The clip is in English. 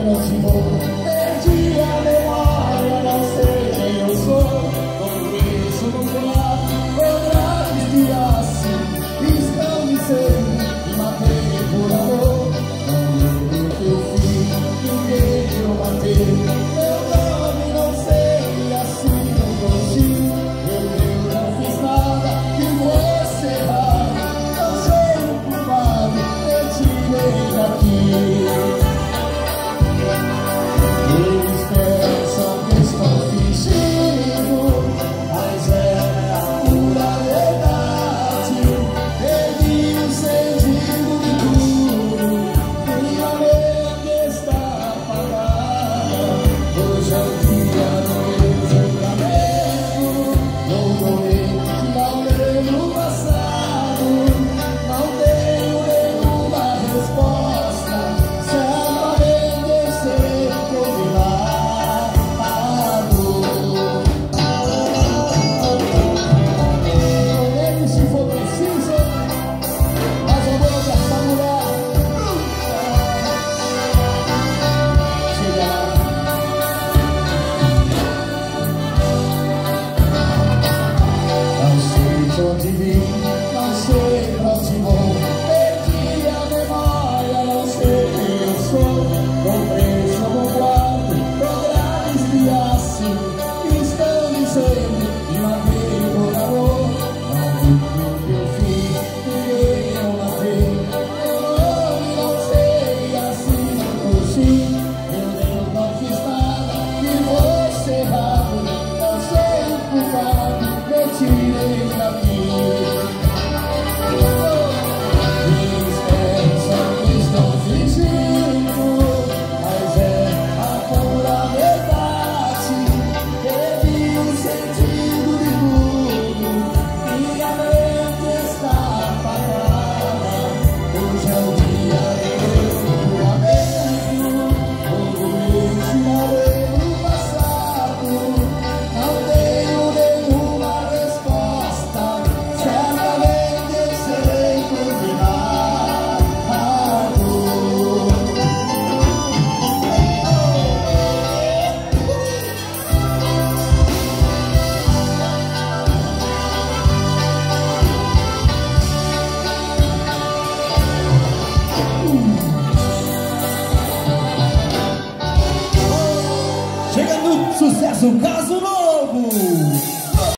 penalty board. tell caso, caso não.